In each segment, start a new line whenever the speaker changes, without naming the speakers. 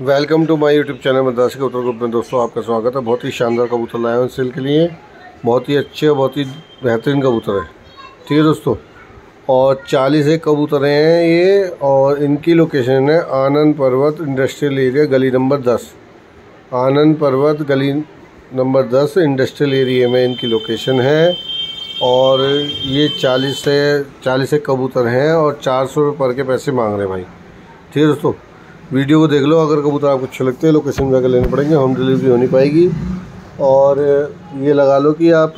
Welcome to my YouTube channel Madras के उत्तर group में दोस्तों, आपका स्वागत है। बहुत ही शानदार कबूतर लाए हैं सेल के लिए। बहुत ही अच्छे बहुत ही बेहतरीन कबूतर है। ठीक है दोस्तों? और चालीस एक कबूतर हैं ये, और इनकी लोकेशन है आनंद पर्वत इंडस्ट्रियल एरिया गली नंबर दस। आनंद पर्वत, गली नंबर दस इंडस्ट्रियल एरिया में इनकी लोकेशन है। और ये चालीस से, चालीस एक कबूतर हैं और चार सौ पर के पैसे मांग रहे हैं भाई। ठीक है दोस्तों? वीडियो को देख लो, अगर कबूतर आपको अच्छे लगते हैं लोकेशन जाकर लेने पड़ेंगे होम डिलीवरी होनी पाएगी। और ये लगा लो कि आप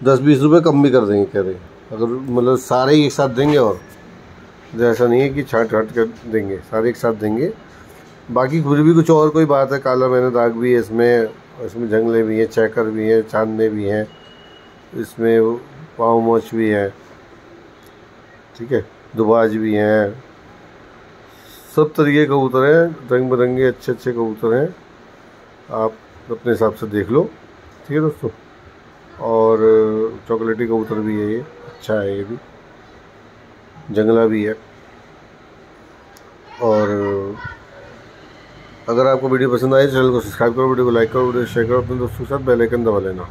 दस बीस रुपये कम भी कर देंगे, कह रहे अगर मतलब सारे एक साथ देंगे और ऐसा नहीं है कि छाट छाट कर देंगे, सारे एक साथ देंगे। बाकी फिर भी कुछ और कोई बात है, काला मैंने दाग भी है इसमें इसमें जंगले भी हैं, चैकर भी हैं, चांदने भी हैं, इसमें पाव मोच भी है, ठीक है, दुबाज भी हैं सब तरीके कबूतर हैं रंग बिरंगे अच्छे अच्छे कबूतर हैं। आप अपने हिसाब से देख लो, ठीक है दोस्तों? और, चॉकलेटी कबूतर भी है ये अच्छा है ये भी। जंगला भी है। और, अगर आपको वीडियो पसंद आए, चैनल को सब्सक्राइब करो, वीडियो को लाइक करो, वीडियो शेयर करो, अपने दोस्तों के साथ बेल आइकन दबा लेना।